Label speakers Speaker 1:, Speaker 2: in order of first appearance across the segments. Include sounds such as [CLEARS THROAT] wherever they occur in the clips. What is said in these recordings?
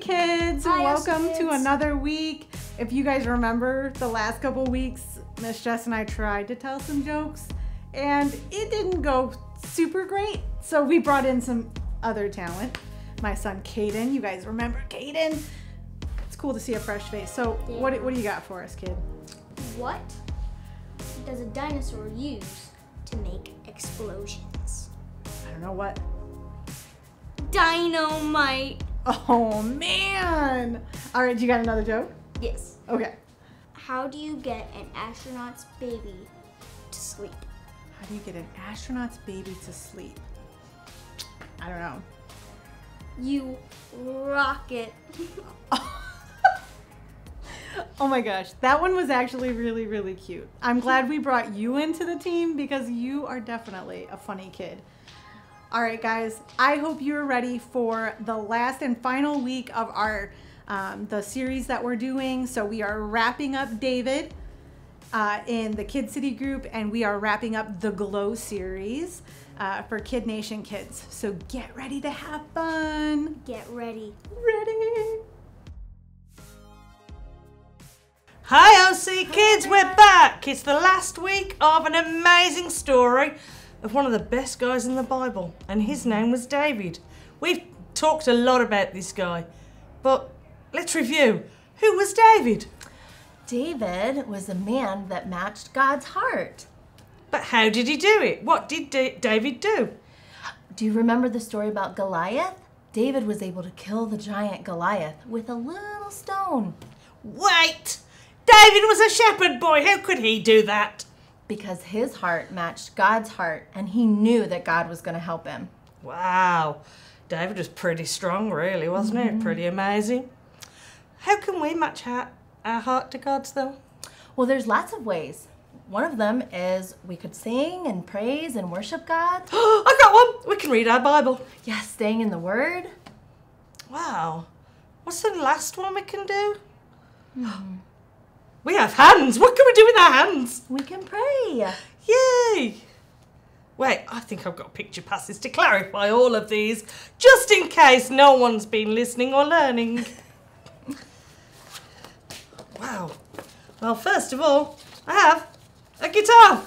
Speaker 1: Kids.
Speaker 2: Hi,
Speaker 1: Welcome to
Speaker 2: kids.
Speaker 1: another week. If you guys remember the last couple weeks, Miss Jess and I tried to tell some jokes and it didn't go super great. So we brought in some other talent. My son Caden. You guys remember Caden? It's cool to see a fresh face. So what, what do you got for us, kid?
Speaker 2: What does a dinosaur use to make explosions?
Speaker 1: I don't know what.
Speaker 2: Dynamite.
Speaker 1: Oh man! All right, you got another joke?
Speaker 2: Yes.
Speaker 1: Okay.
Speaker 2: How do you get an astronaut's baby to sleep?
Speaker 1: How do you get an astronaut's baby to sleep? I don't know.
Speaker 2: You rock it. [LAUGHS]
Speaker 1: Oh my gosh, that one was actually really, really cute. I'm glad we brought you into the team because you are definitely a funny kid. All right, guys, I hope you're ready for the last and final week of our um, the series that we're doing. So we are wrapping up David uh, in the Kid City group, and we are wrapping up the Glow series uh, for Kid Nation kids. So get ready to have fun.
Speaker 2: Get ready.
Speaker 1: Ready?
Speaker 3: Hi OC kids, we're back! It's the last week of an amazing story of one of the best guys in the Bible, and his name was David. We've talked a lot about this guy, but let's review. Who was David?
Speaker 4: David was a man that matched God's heart.
Speaker 3: But how did he do it? What did Da- David do?
Speaker 4: Do you remember the story about Goliath? David was able to kill the giant Goliath with a little stone
Speaker 3: Wait! David was a shepherd boy, how could he do that?
Speaker 4: Because his heart matched God's heart and he knew that God was going to help him.
Speaker 3: Wow, David was pretty strong, really, wasn't he? Mm-hmm. Pretty amazing. How can we match our, our heart to God's, though?
Speaker 4: Well, there's lots of ways. One of them is we could sing and praise and worship God. [GASPS]
Speaker 3: I got one! We can read our Bible.
Speaker 4: yes, staying in the Word.
Speaker 3: Wow. What's the last one we can do? Hmm. We have hands. What can we do with our hands?
Speaker 4: We can pray.
Speaker 3: Yay! Wait, I think I've got picture passes to clarify all of these, just in case no one's been listening or learning. wow. Well, first of all, I have a guitar.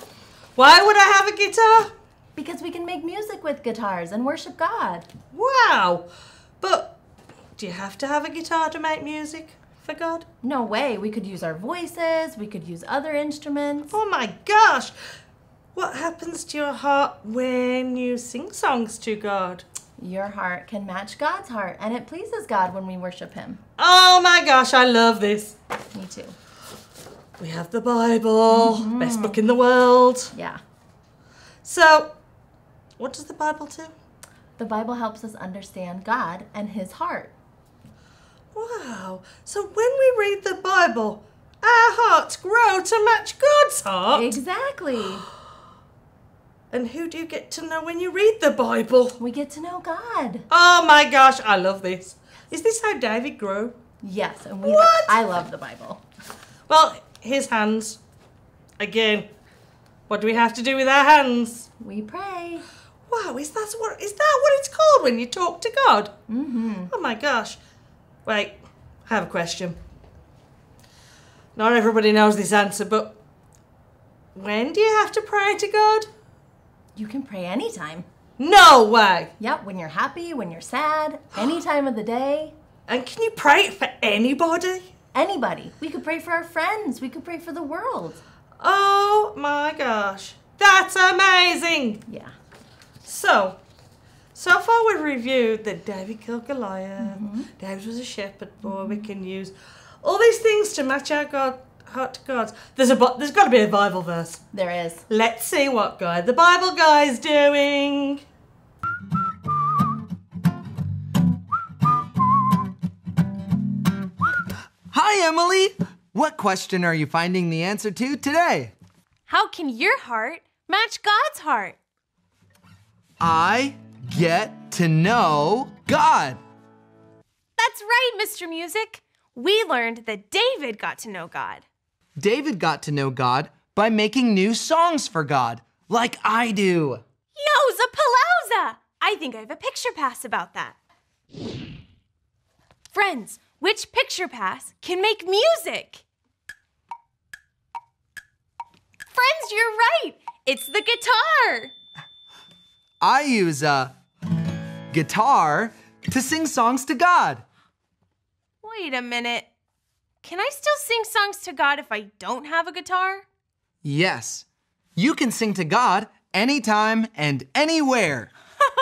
Speaker 3: Why would I have a guitar?
Speaker 4: Because we can make music with guitars and worship God.
Speaker 3: Wow. But do you have to have a guitar to make music for God?
Speaker 4: No way. We could use our voices, we could use other instruments.
Speaker 3: Oh my gosh! What happens to your heart when you sing songs to God?
Speaker 4: Your heart can match God's heart, and it pleases God when we worship Him.
Speaker 3: Oh my gosh, I love this.
Speaker 4: Me too.
Speaker 3: We have the Bible, mm-hmm. best book in the world.
Speaker 4: Yeah.
Speaker 3: So, what does the Bible do?
Speaker 4: The Bible helps us understand God and His heart.
Speaker 3: Wow. So, when we read the Bible, our hearts grow to match God's heart.
Speaker 4: Exactly. [GASPS]
Speaker 3: And who do you get to know when you read the Bible?
Speaker 4: We get to know God.
Speaker 3: Oh my gosh, I love this. Is this how David grew?
Speaker 4: Yes, and we
Speaker 3: What?
Speaker 4: I love the Bible.
Speaker 3: Well, his hands. Again, what do we have to do with our hands?
Speaker 4: We pray.
Speaker 3: Wow, is that what is that what it's called when you talk to God?
Speaker 4: Mm-hmm.
Speaker 3: Oh my gosh. Wait, I have a question. Not everybody knows this answer, but when do you have to pray to God?
Speaker 4: You can pray anytime.
Speaker 3: No way.
Speaker 4: Yep, when you're happy, when you're sad, any [GASPS] time of the day.
Speaker 3: And can you pray for anybody?
Speaker 4: Anybody. We could pray for our friends. We could pray for the world.
Speaker 3: Oh my gosh. That's amazing.
Speaker 4: Yeah.
Speaker 3: So, so far we've reviewed that David killed Goliath, mm-hmm. David was a shepherd boy, we can use all these things to match our God, heart to God's. There's, a, Bi- there's got to be a Bible verse.
Speaker 4: There is.
Speaker 3: Let's see what guy the Bible guy's doing.
Speaker 5: Hi, Emily! What question are you finding the answer to today?
Speaker 6: How can your heart match God's heart?
Speaker 5: I get to know God.
Speaker 6: That's right, Mr. Music. We learned that David got to know God.
Speaker 5: David got to know God by making new songs for God, like I do.
Speaker 6: Yowza palooza! I think I have a picture pass about that. Friends, which picture pass can make music? Friends, you're right. It's the guitar.
Speaker 5: I use a guitar to sing songs to God.
Speaker 6: Wait a minute. Can I still sing songs to God if I don't have a guitar?
Speaker 5: Yes, you can sing to God anytime and anywhere.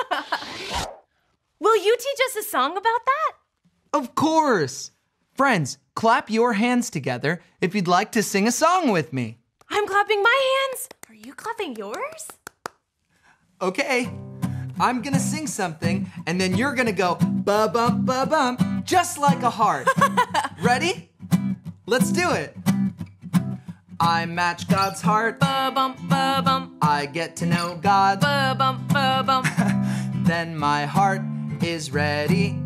Speaker 5: [LAUGHS]
Speaker 6: Will you teach us a song about that?
Speaker 5: Of course. Friends, clap your hands together if you'd like to sing a song with me.
Speaker 6: I'm clapping my hands. Are you clapping yours?
Speaker 5: Okay, I'm gonna sing something and then you're gonna go ba bum ba bum, just like a heart. [LAUGHS] Ready? Let's do it. I match God's heart.
Speaker 6: Ba bum ba bum.
Speaker 5: I get to know God.
Speaker 6: Ba bum ba bum. [LAUGHS]
Speaker 5: Then my heart is ready.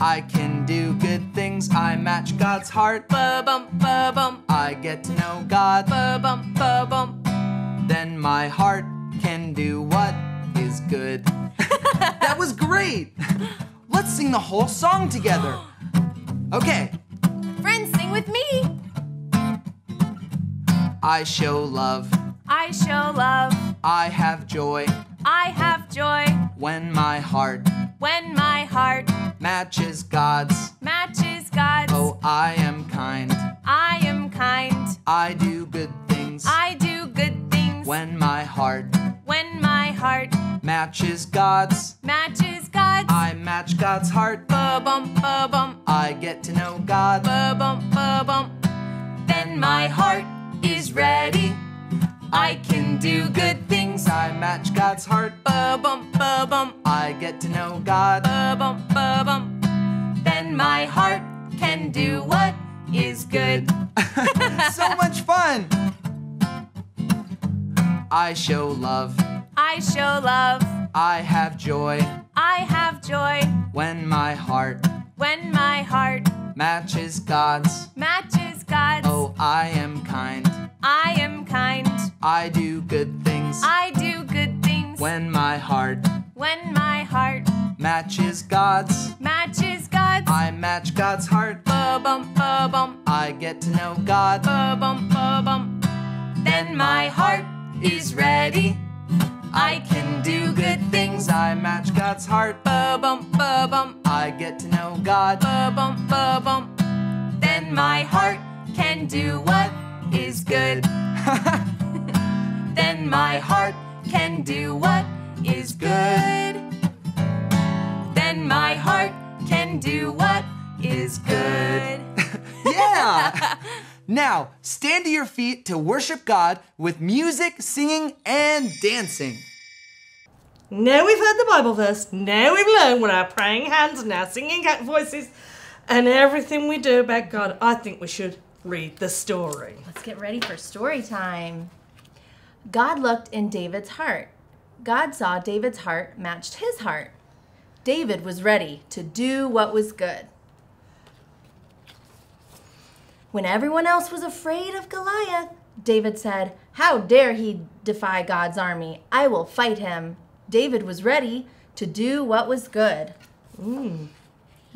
Speaker 5: I can do good things. I match God's heart.
Speaker 6: Ba bum ba bum.
Speaker 5: I get to know God.
Speaker 6: Ba bum ba bum.
Speaker 5: Then my heart can do what is good. that was great. Let's sing the whole song together. Okay.
Speaker 6: Friends, sing with me.
Speaker 5: I show love.
Speaker 6: I show love.
Speaker 5: I have joy
Speaker 6: I have joy
Speaker 5: when my heart
Speaker 6: when my heart
Speaker 5: matches God's.
Speaker 6: matches God's.
Speaker 5: Oh, I am kind.
Speaker 6: I am kind.
Speaker 5: I do good things
Speaker 6: I do good things
Speaker 5: when my heart
Speaker 6: when my heart
Speaker 5: matches God's.
Speaker 6: matches God's.
Speaker 5: I match God's heart.
Speaker 6: Ba bump ba bump
Speaker 5: I get to know God.
Speaker 6: ba bump ba bump. Then my heart is ready. I can do good things.
Speaker 5: I match God's heart.
Speaker 6: Ba bump ba bump
Speaker 5: I get to know God.
Speaker 6: ba bump ba bump. Then my heart can do what is good. [LAUGHS]
Speaker 5: so much fun. I show love.
Speaker 6: I show love.
Speaker 5: I have joy
Speaker 6: I have joy
Speaker 5: when my heart
Speaker 6: when my heart
Speaker 5: matches God's.
Speaker 6: matches God's.
Speaker 5: Oh, I am kind.
Speaker 6: I am kind.
Speaker 5: I do good things
Speaker 6: I do good things
Speaker 5: when my heart
Speaker 6: when my heart
Speaker 5: matches God's.
Speaker 6: matches God's.
Speaker 5: I match God's heart.
Speaker 6: Ba bump ba bump
Speaker 5: I get to know God.
Speaker 6: ba bump ba bump. Then my heart is ready. I can do good things.
Speaker 5: I match God's heart.
Speaker 6: Ba bump ba bump
Speaker 5: I get to know God.
Speaker 6: ba bump ba bump. Then my heart can do what is good. then my heart can do what is good. Then my heart can do what is good.
Speaker 5: Yeah! [LAUGHS] now, stand to your feet to worship God with music, singing, and dancing.
Speaker 3: Now we've heard the Bible verse, now we've learned what our praying hands and our singing cat voices and everything we do about God, I think we should read the story.
Speaker 4: Let's get ready for story time. God looked in David's heart. God saw David's heart matched his heart. David was ready to do what was good. When everyone else was afraid of Goliath, David said, How dare he defy God's army? I will fight him. David was ready to do what was good. Mm.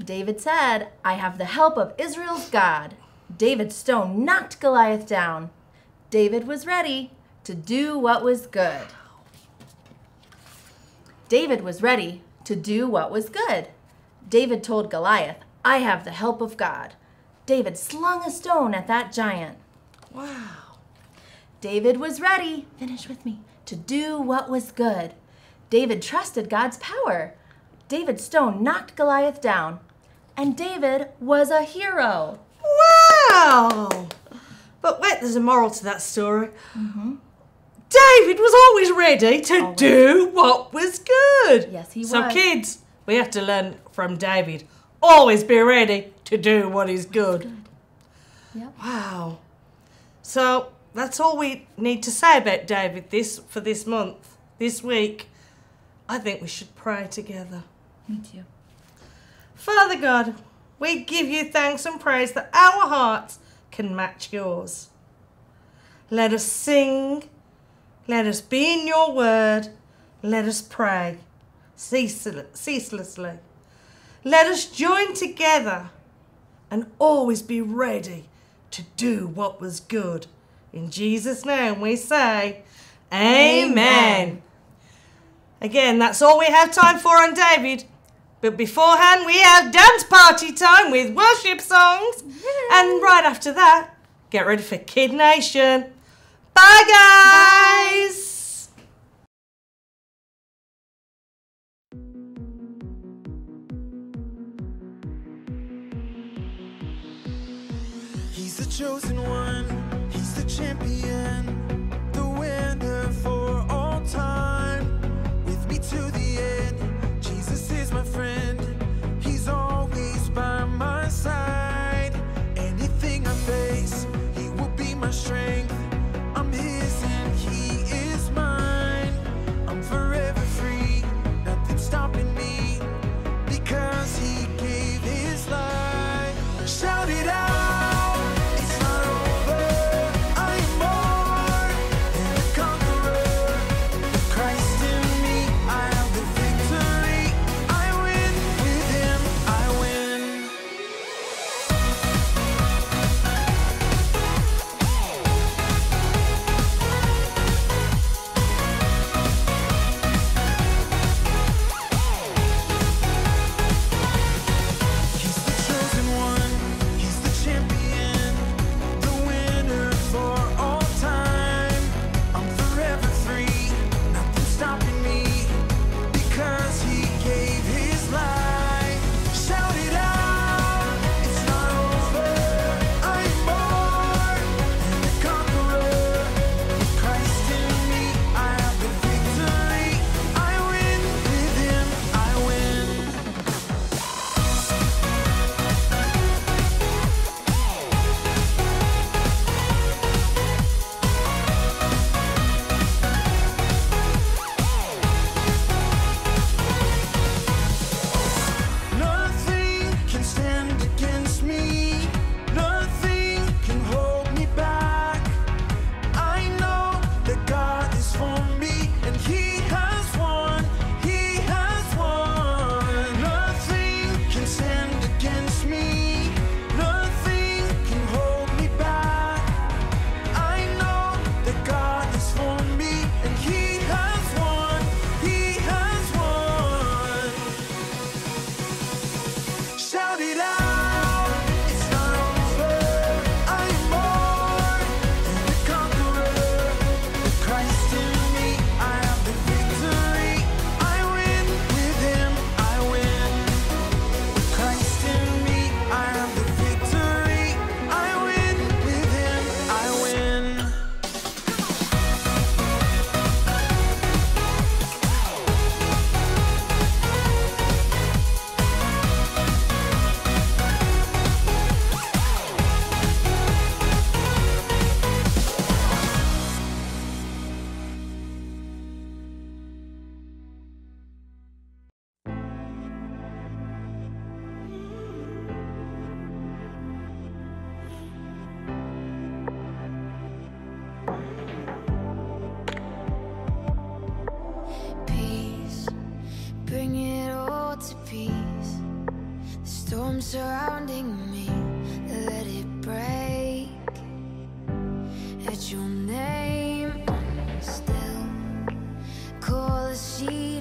Speaker 4: David said, I have the help of Israel's God. David's stone knocked Goliath down. David was ready to do what was good. David was ready to do what was good. David told Goliath, I have the help of God. David slung a stone at that giant.
Speaker 3: Wow.
Speaker 4: David was ready, finish with me, to do what was good. David trusted God's power. David's stone knocked Goliath down. And David was a hero.
Speaker 3: Wow! But wait, there's a moral to that story. Mm-hmm. David was always ready to do what was good.
Speaker 4: Yes, he
Speaker 3: So,
Speaker 4: was.
Speaker 3: So, kids, we have to learn from David. Always be ready to do what is good. good.
Speaker 4: Yep.
Speaker 3: Wow. So that's all we need to say about David this for this month, this week. I think we should pray together.
Speaker 4: Me too.
Speaker 3: Father God, we give you thanks and praise that our hearts can match yours. Let us sing, let us be in your word, let us pray ceaselessly. Let us join together and always be ready to do what was good. In Jesus' name we say, Amen. Amen. Again, that's all we have time for on David. But beforehand, we have dance party time with worship songs. And right after that, get ready for Kid Nation. Bye, guys.
Speaker 7: Bye. chosen one, he's the champion.
Speaker 8: Peace, bring it all to peace. The storm surrounding me, let it break. At your name, still call the sea.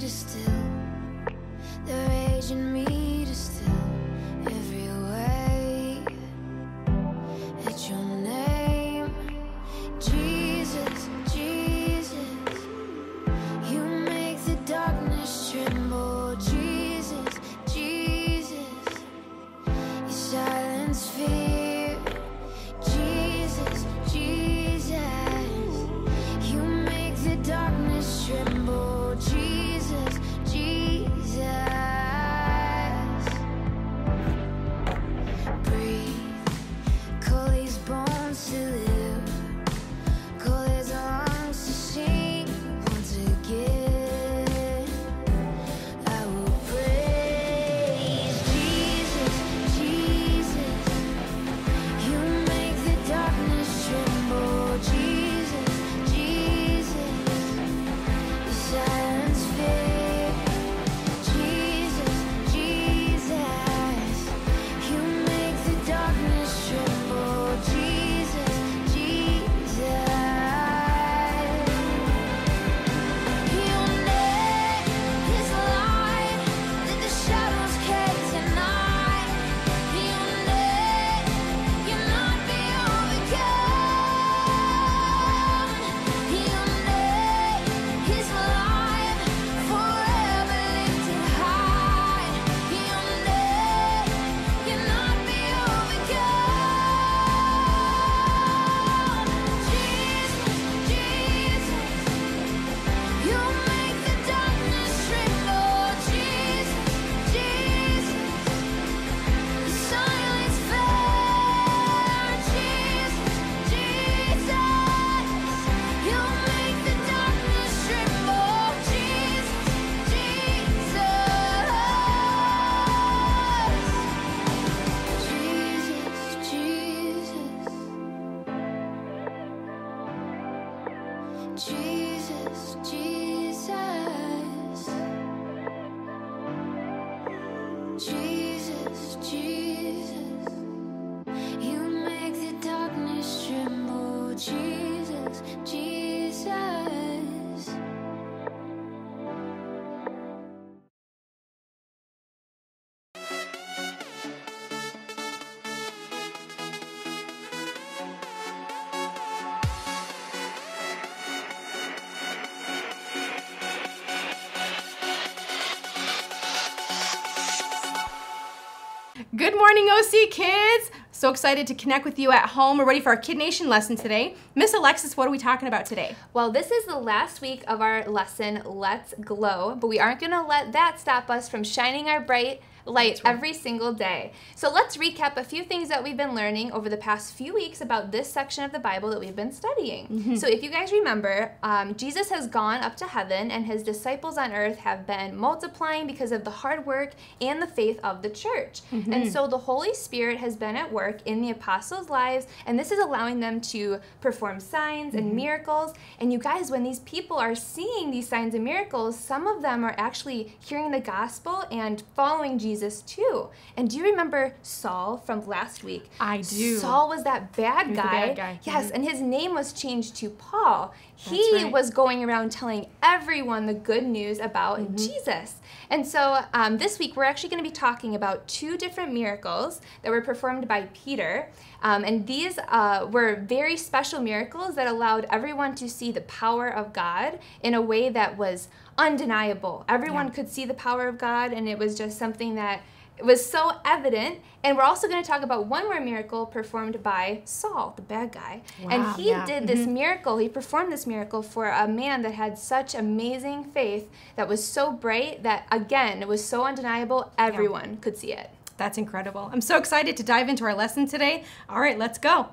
Speaker 9: Good morning, OC kids! So excited to connect with you at home. We're ready for our Kid Nation lesson today. Miss Alexis, what are we talking about today?
Speaker 6: Well, this is the last week of our lesson, Let's Glow, but we aren't to let that stop us from shining our bright light every single day. So let's recap a few things that we've been learning over the past few weeks about this section of the Bible that we've been studying. Mm-hmm. So if you guys remember, um, Jesus has gone up to heaven and his disciples on earth have been multiplying because of the hard work and the faith of the church. Mm-hmm. And so the Holy Spirit has been at work in the apostles' lives, and this is allowing them to perform signs and mm-hmm. miracles. And you guys, when these people are seeing these signs and miracles, some of them are actually hearing the gospel and following Jesus too. And do you remember Saul from last week?
Speaker 9: I do.
Speaker 6: Saul was that bad
Speaker 9: was
Speaker 6: guy.
Speaker 9: bad guy.
Speaker 6: Yes, and his name was changed to Paul. He
Speaker 9: right.
Speaker 6: was going around telling everyone the good news about
Speaker 9: Mm-hmm.
Speaker 6: Jesus. And so um, this week we're actually going to be talking about two different miracles that were performed by Peter. Um, and these uh, were very special miracles that allowed everyone to see the power of God in a way that was undeniable. Everyone could see the power of God, and it was just something that was so evident. And we're also going to talk about one more miracle performed by Saul, the bad guy.
Speaker 9: Wow, and
Speaker 6: he
Speaker 9: yeah.
Speaker 6: did this mm-hmm. miracle, he performed this miracle for a man that had such amazing faith that was so bright that, again, it was so undeniable, everyone could see it.
Speaker 9: That's incredible. I'm so excited to dive into our lesson today. All right, let's go.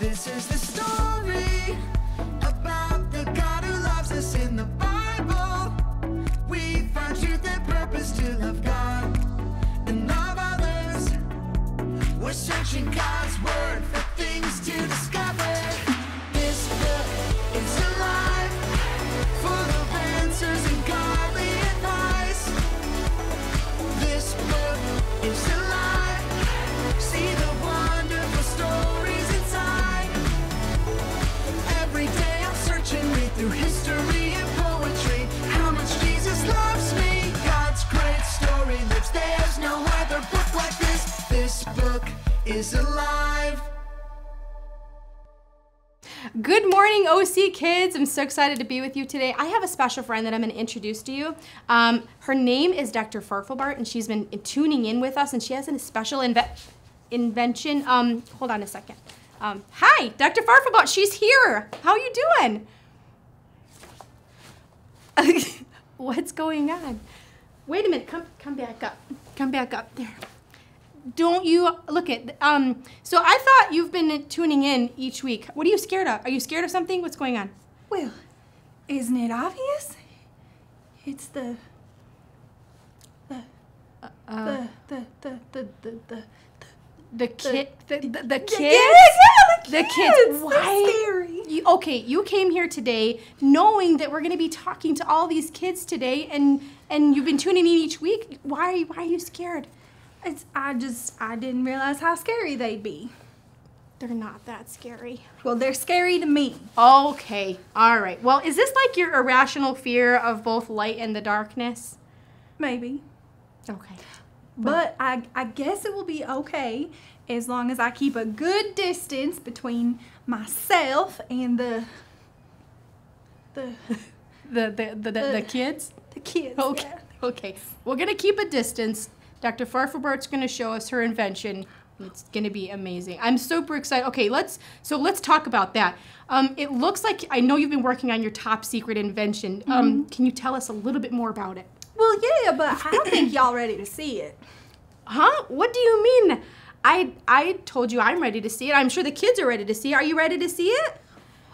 Speaker 7: This is the story in the Bible. We find truth and purpose to love God and love others. We're searching God's word for things to discover. Is alive.
Speaker 9: Good morning, OC kids. I'm so excited to be with you today. I have a special friend that I'm going to introduce to you. Um, her name is Dr. Farfelbart, and she's been tuning in with us, and she has a special inve- invention. Um, hold on a second. Um, hi, Dr. Farfelbart. She's here. How are you doing? [LAUGHS] What's going on? Wait a minute. Come, come back up. Come back up there don't you look at um so i thought you've been tuning in each week. What are you scared of? Are you scared of something? What's going on?
Speaker 10: Well, isn't it obvious? It's the the
Speaker 9: uh,
Speaker 10: the, the, the, the, the, the,
Speaker 9: the kid the, the, the kids?
Speaker 10: yeah, the
Speaker 9: the
Speaker 10: kids.
Speaker 9: kids why?
Speaker 10: scary.
Speaker 9: you, okay you came here today knowing that we're going to be talking to all these kids today and and you've been tuning in each week. Why why are you scared
Speaker 10: It's, I just, I didn't realize how scary they'd be.
Speaker 9: they're not that scary
Speaker 10: Well, they're scary to me.
Speaker 9: okay all right well is this like your irrational fear of both light and the darkness
Speaker 10: Maybe.
Speaker 9: okay
Speaker 10: But I, I guess it will be okay as long as I keep a good distance between myself and the the
Speaker 9: the the the, the, the [LAUGHS] kids
Speaker 10: the kids.
Speaker 9: Okay.
Speaker 10: yeah.
Speaker 9: Okay. We're gonna keep a distance. Dr. Farfelbart's gonna show us her invention. It's gonna be amazing. I'm super excited. Okay, let's so let's talk about that. Um, it looks like I know you've been working on your top secret invention.
Speaker 10: Mm-hmm.
Speaker 9: Um, can you tell us a little bit more about it?
Speaker 10: Well, yeah, but I don't think y'all ready to see it.
Speaker 9: Huh? What do you mean? I I told you I'm ready to see it. I'm sure the kids are ready to see it. Are you ready to see it?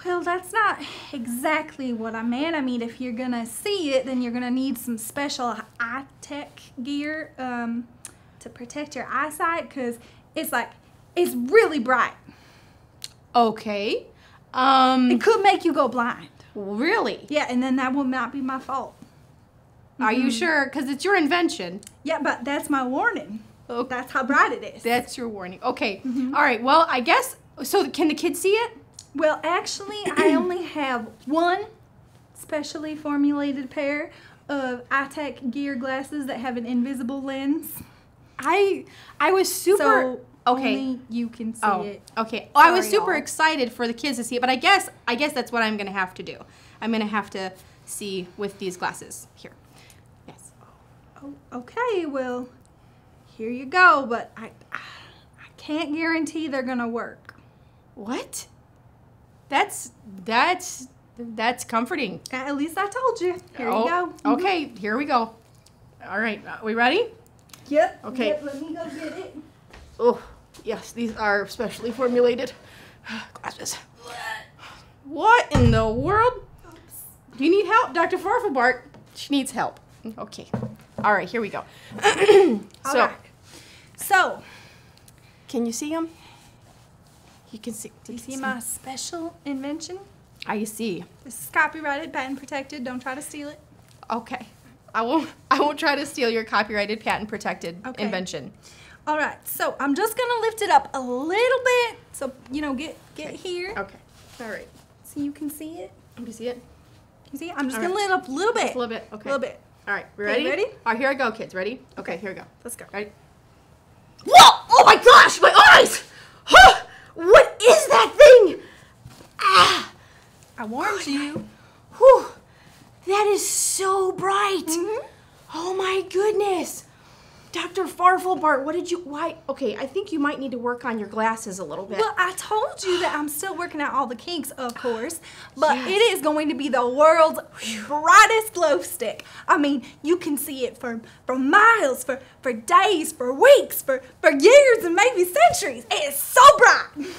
Speaker 10: Well, that's not exactly what I meant. I mean, if you're gonna see it, then you're gonna need some special eye tech gear um, to protect your eyesight because it's like it's really bright.
Speaker 9: Okay. Um
Speaker 10: It could make you go blind.
Speaker 9: really?
Speaker 10: Yeah, and then that will not be my fault.
Speaker 9: Are you sure? Because it's your invention.
Speaker 10: Yeah, but that's my warning.
Speaker 9: Oh.
Speaker 10: That's how bright it is.
Speaker 9: That's your warning. Okay. All right. Well, I guess. So can the kids see it?
Speaker 10: Well, actually, I [CLEARS THROAT] only have one specially formulated pair of iTech gear glasses that have an invisible lens.
Speaker 9: I I was super.
Speaker 10: So
Speaker 9: okay.
Speaker 10: only you can see
Speaker 9: Oh,
Speaker 10: it.
Speaker 9: okay. Oh, I was super
Speaker 10: y'all.
Speaker 9: excited for the kids to see it, but I guess I guess that's what I'm gonna have to do. I'm gonna have to see with these glasses here. Yes.
Speaker 10: Oh, okay, well, here you go, but I, I can't guarantee they're gonna work.
Speaker 9: What? That's that's that's comforting.
Speaker 10: At least I told you. Here
Speaker 9: Oh,
Speaker 10: you go. Mhm.
Speaker 9: Okay, here we go. All right, are we ready?
Speaker 10: Yep.
Speaker 9: Okay.
Speaker 10: Yep, let me go get it.
Speaker 9: Oh, yes, these are specially formulated glasses. What in the world? Do you need help? Dr. Farfelbart, she needs help. Okay. All right, here we go. [CLEARS THROAT] so,
Speaker 10: right. So,
Speaker 9: can you see him? You can see.
Speaker 10: do you see my special invention?
Speaker 9: I see.
Speaker 10: This is copyrighted, patent protected. Don't try to steal it.
Speaker 9: Okay. I won't. I won't try to steal your copyrighted, patent protected
Speaker 10: Okay.
Speaker 9: invention.
Speaker 10: All right. So I'm just gonna lift it up a little bit, so you know, get get here,
Speaker 9: Okay. All right.
Speaker 10: so you can see it.
Speaker 9: Can you see it?
Speaker 10: You see? it? I'm just
Speaker 9: All
Speaker 10: gonna
Speaker 9: right.
Speaker 10: lift it up a little bit.
Speaker 9: Just a little bit. Okay.
Speaker 10: A little bit.
Speaker 9: All right. We
Speaker 10: Okay,
Speaker 9: ready?
Speaker 10: ready?
Speaker 9: All right. Here I go, kids. Ready? Okay. Here we go.
Speaker 10: Let's go.
Speaker 9: Ready? Whoa! Oh my gosh, my eyes! What is that thing? Ah!
Speaker 10: I warned you.
Speaker 9: Whew! That is so bright.
Speaker 10: Mm-hmm.
Speaker 9: Oh my goodness. Dr. Farfelbart, what did you why okay, I think you might need to work on your glasses a little bit.
Speaker 10: Well, I told you that I'm still working out all the kinks, of course, [GASPS] but
Speaker 9: Yes.
Speaker 10: it is going to be the world's brightest glow stick. I mean, you can see it for for miles, for for days, for weeks, for for years, and maybe centuries. It is so bright.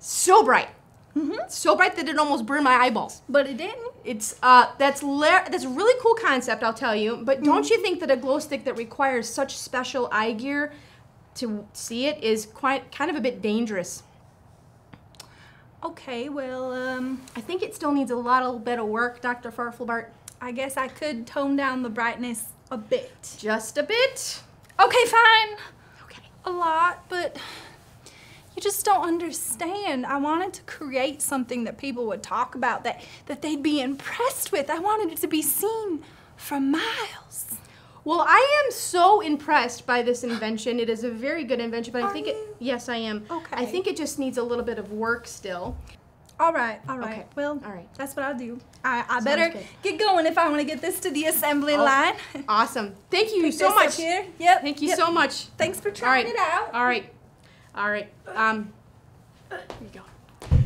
Speaker 9: so bright.
Speaker 10: Mm-hmm.
Speaker 9: So bright that it almost burned my eyeballs.
Speaker 10: But it didn't.
Speaker 9: It's uh that's la- that's a really cool concept, I'll tell you. But
Speaker 10: Mm-hmm.
Speaker 9: don't you think that a glow stick that requires such special eye gear to see it is quite kind of a bit dangerous?
Speaker 10: Okay, well, um,
Speaker 9: I think it still needs a little bit of work, Dr. Farfelbart.
Speaker 10: I guess I could tone down the brightness a bit.
Speaker 9: Just a bit.
Speaker 10: Okay, fine.
Speaker 9: Okay.
Speaker 10: A lot, but you just don't understand. I wanted to create something that people would talk about, that, that they'd be impressed with. I wanted it to be seen from miles.
Speaker 9: Well, I am so impressed by this invention. It is a very good invention, but I
Speaker 10: Are
Speaker 9: think it yes, I am.
Speaker 10: Okay.
Speaker 9: I think it just needs a little bit of work still.
Speaker 10: All right, all right.
Speaker 9: Okay,
Speaker 10: Well,
Speaker 9: all right.
Speaker 10: that's what I'll do. I, I
Speaker 9: Sounds
Speaker 10: better
Speaker 9: good.
Speaker 10: get going if I want to get this to the assembly
Speaker 9: Oh,
Speaker 10: line. [LAUGHS]
Speaker 9: Awesome. Thank you
Speaker 10: Pick
Speaker 9: so much.
Speaker 10: Here. Yep.
Speaker 9: Thank you
Speaker 10: yep.
Speaker 9: so much.
Speaker 10: Thanks for trying
Speaker 9: right.
Speaker 10: it out.
Speaker 9: All right. All right. Um here you go.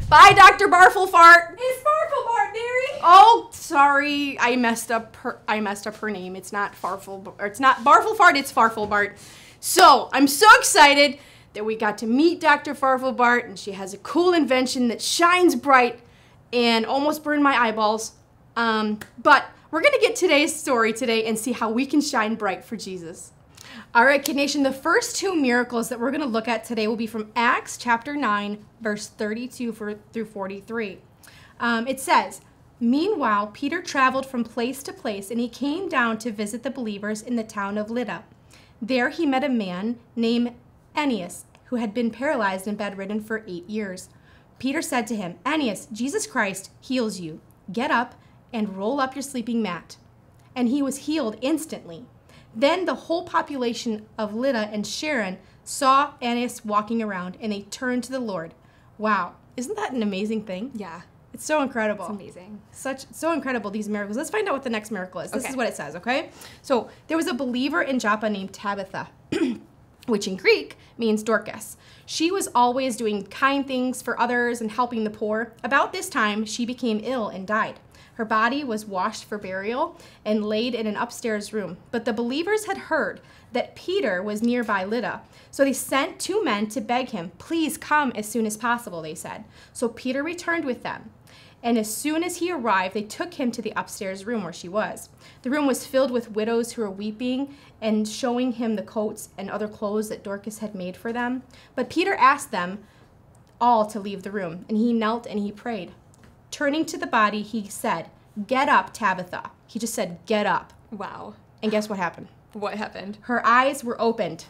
Speaker 9: Bye, Dr. Barfelfart.
Speaker 10: It's Sparkle Bart, dearie.
Speaker 9: Oh, sorry. I messed up her I messed up her name. It's not Farfel or it's not Barfelfart, it's Farfelbart. So, I'm so excited that we got to meet Dr. Farfelbart and she has a cool invention that shines bright and almost burned my eyeballs. Um, but we're gonna get today's story today and see how we can shine bright for Jesus. All right, Kid Nation, the first two miracles that we're going to look at today will be from Acts chapter 9, verse 32 for, through 43. Um, it says, Meanwhile, Peter traveled from place to place and he came down to visit the believers in the town of Lydda. There he met a man named Aeneas who had been paralyzed and bedridden for eight years. Peter said to him, Aeneas, Jesus Christ heals you. Get up and roll up your sleeping mat. And he was healed instantly. Then the whole population of Lydda and Sharon saw Aeneas walking around and they turned to the Lord. Wow, isn't that an amazing thing?
Speaker 6: Yeah,
Speaker 9: It's so incredible.
Speaker 6: it's amazing.
Speaker 9: Such so incredible these miracles. Let's find out what the next miracle is. This
Speaker 6: Okay.
Speaker 9: is what it says, okay? So there was a believer in Joppa named Tabitha, [CLEARS THROAT] which in Greek means Dorcas. She was always doing kind things for others and helping the poor. About this time, she became ill and died. Her body was washed for burial and laid in an upstairs room. But the believers had heard that Peter was nearby Lydda. So they sent two men to beg him, Please come as soon as possible, they said. So Peter returned with them. And as soon as he arrived, they took him to the upstairs room where she was. The room was filled with widows who were weeping and showing him the coats and other clothes that Dorcas had made for them. But Peter asked them all to leave the room, and he knelt and he prayed. Turning to the body, he said, Get up, Tabitha. He just said, Get up.
Speaker 6: Wow.
Speaker 9: And guess what happened?
Speaker 6: What happened?
Speaker 9: Her eyes were opened.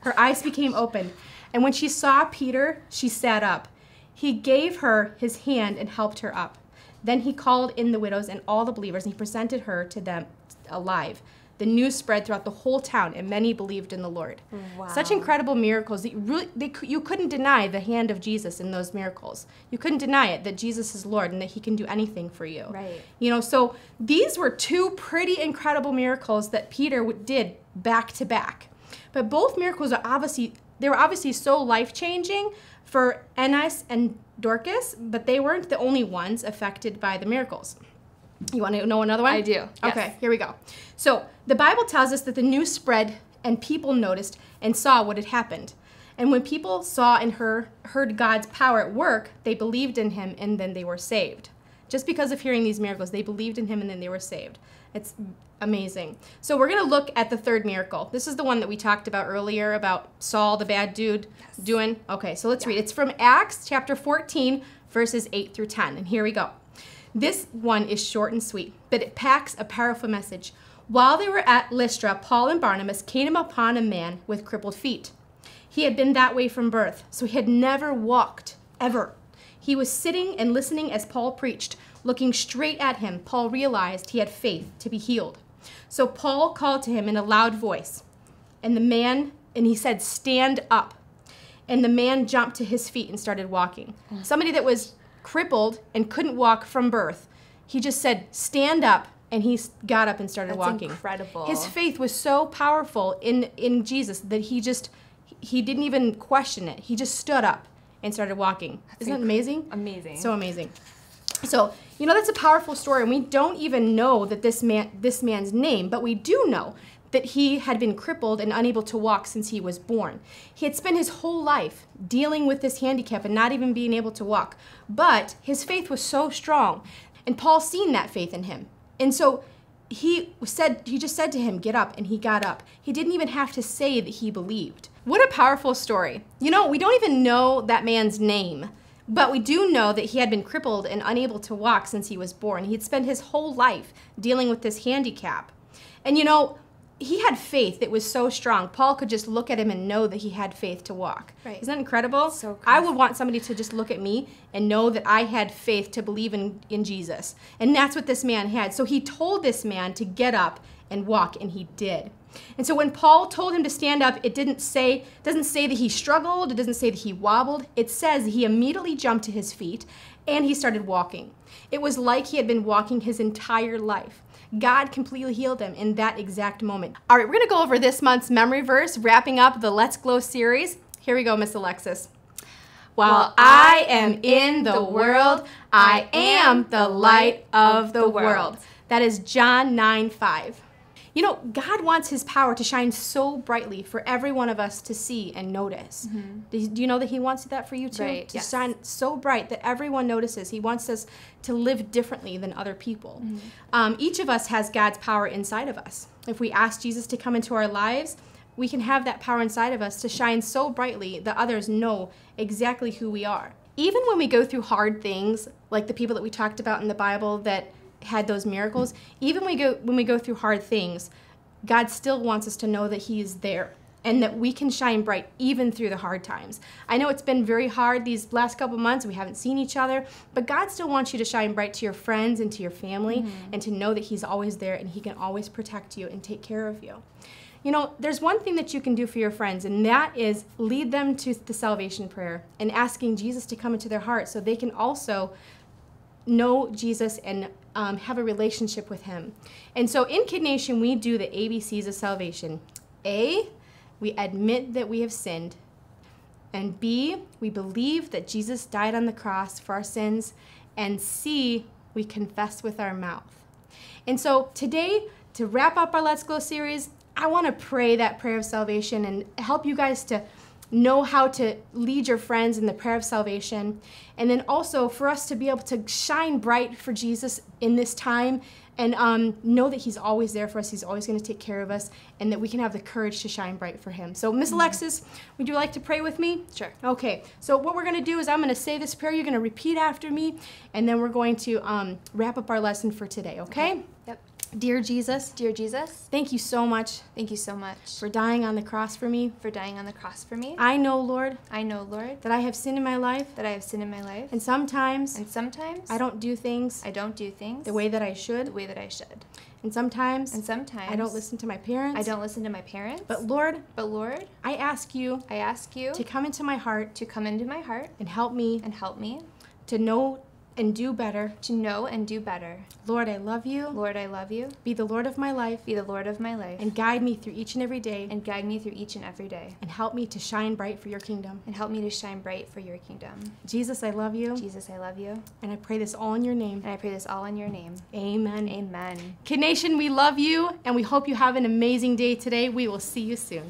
Speaker 9: Her eyes became open. And when she saw Peter, she sat up. He gave her his hand and helped her up. Then he called in the widows and all the believers, and he presented her to them alive. The news spread throughout the whole town, and many believed in the Lord. Wow. Such incredible miracles that you, really, they, you couldn't deny the hand of Jesus in those miracles. You couldn't deny it that Jesus is Lord and that He can do anything for you.
Speaker 6: Right.
Speaker 9: You know, so these were two pretty incredible miracles that Peter did back to back. But both miracles are obviously they were obviously so life changing for Aeneas and Dorcas, but they weren't the only ones affected by the miracles. You want to know another one?
Speaker 6: I do, yes.
Speaker 9: Okay, here we go. So the Bible tells us that the news spread and people noticed and saw what had happened. And when people saw and heard, heard God's power at work, they believed in him and then they were saved. Just because of hearing these miracles, they believed in him and then they were saved. It's amazing. So we're going to look at the third miracle. This is the one that we talked about earlier about Saul, the bad dude, doing. Okay, so let's read. It's from Acts chapter 14, verses 8 through 10. And here we go. This one is short and sweet, but it packs a powerful message. While they were at Lystra, Paul and Barnabas came upon a man with crippled feet. He had been that way from birth, so he had never walked, ever. He was sitting and listening as Paul preached. Looking straight at him, Paul realized he had faith to be healed. So Paul called to him in a loud voice, and the man, and he said, Stand up. And the man jumped to his feet and started walking. Mm. Somebody that was crippled and couldn't walk from birth, he just said, Stand up. And he got up and started
Speaker 6: That's
Speaker 9: walking.
Speaker 6: incredible.
Speaker 9: His faith was so powerful in, in Jesus that he just, he didn't even question it. He just stood up and started walking. Isn't that amazing?
Speaker 6: amazing.
Speaker 9: So amazing. So, you know, that's a powerful story, and we don't even know that this man this man's name, but we do know that he had been crippled and unable to walk since he was born. He had spent his whole life dealing with this handicap and not even being able to walk. But his faith was so strong, and Paul seen that faith in him. And so he said he just said to him, "Get up," and he got up. He didn't even have to say that he believed. What a powerful story. You know, we don't even know that man's name. But we do know that he had been crippled and unable to walk since he was born. He had spent his whole life dealing with this handicap. And you know, he had faith that was so strong. Paul could just look at him and know that he had faith to walk.
Speaker 6: Right.
Speaker 9: Isn't that incredible?
Speaker 6: So
Speaker 9: I would want somebody to just look at me and know that I had faith to believe in, in Jesus. And that's what this man had. So he told this man to get up and walk, and he did. And so when Paul told him to stand up, it didn't say doesn't say that he struggled, it doesn't say that he wobbled. It says he immediately jumped to his feet and he started walking. It was like he had been walking his entire life. God completely healed him in that exact moment. All right, we're going to go over this month's memory verse, wrapping up the Let's Glow series. Here we go, Miss Alexis. While I am in the world, I am the light of the world. That is John 9 5. You know, God wants his power to shine so brightly for every one of us to see and notice. Do you- do you know that he wants that for you too?
Speaker 6: Right,
Speaker 9: To
Speaker 6: yes.
Speaker 9: shine so bright that everyone notices. He wants us to live differently than other people. Um, each of us has God's power inside of us. If we ask Jesus to come into our lives, we can have that power inside of us to shine so brightly that others know exactly who we are. Even when we go through hard things, like the people that we talked about in the Bible that had those miracles, even we go when we go through hard things, God still wants us to know that he is there and that we can shine bright even through the hard times. I know it's been very hard these last couple months. We haven't seen each other, but God still wants you to shine bright to your friends and to your family mm-hmm. and to know that He's always there and He can always protect you and take care of you. You know, there's one thing that you can do for your friends, and that is lead them to the salvation prayer and asking Jesus to come into their heart so they can also know Jesus and um, have a relationship with Him. And so in Kid Nation, we do the ABCs of salvation. A, we admit that we have sinned. And B, we believe that Jesus died on the cross for our sins. And C, we confess with our mouth. And so today, to wrap up our Let's Go series, I want to pray that prayer of salvation and help you guys to know how to lead your friends in the prayer of salvation. And then also for us to be able to shine bright for Jesus in this time and um, know that He's always there for us. He's always going to take care of us and that we can have the courage to shine bright for Him. So, Miss Alexis, would you like to pray with me?
Speaker 6: Sure.
Speaker 9: Okay, so what we're going to do is I'm going to say this prayer. You're going to repeat after me, and then we're going to um, wrap up our lesson for today, okay?
Speaker 6: Yep.
Speaker 9: Dear Jesus,
Speaker 6: Dear Jesus,
Speaker 9: thank you so much
Speaker 6: thank you so much
Speaker 9: for dying on the cross for me.
Speaker 6: for dying on the cross for me.
Speaker 9: I know, Lord,
Speaker 6: I know, Lord,
Speaker 9: that I have sinned in my life,
Speaker 6: that I have sinned in my life.
Speaker 9: and sometimes
Speaker 6: And sometimes
Speaker 9: I don't do things
Speaker 6: I don't do things
Speaker 9: the way that I should.
Speaker 6: the way that I should.
Speaker 9: and sometimes
Speaker 6: And sometimes
Speaker 9: I don't listen to my parents.
Speaker 6: I don't listen to my parents.
Speaker 9: But Lord,
Speaker 6: but Lord,
Speaker 9: I ask you
Speaker 6: I ask you
Speaker 9: to come into my heart
Speaker 6: to come into my heart
Speaker 9: and help me
Speaker 6: and help me
Speaker 9: to know and do better.
Speaker 6: to know and do better.
Speaker 9: Lord, I love you.
Speaker 6: Lord, I love you.
Speaker 9: Be the Lord of my life
Speaker 6: Be the Lord of my life
Speaker 9: and guide me through each and every day
Speaker 6: and guide me through each and every day.
Speaker 9: and help me to shine bright for your kingdom.
Speaker 6: And help me to shine bright for your kingdom.
Speaker 9: Jesus, I love you.
Speaker 6: Jesus, I love you.
Speaker 9: And I pray this all in your name.
Speaker 6: And I pray this all in your name.
Speaker 9: Amen.
Speaker 6: Amen.
Speaker 9: Kid Nation, we love you and we hope you have an amazing day today. We will see you soon.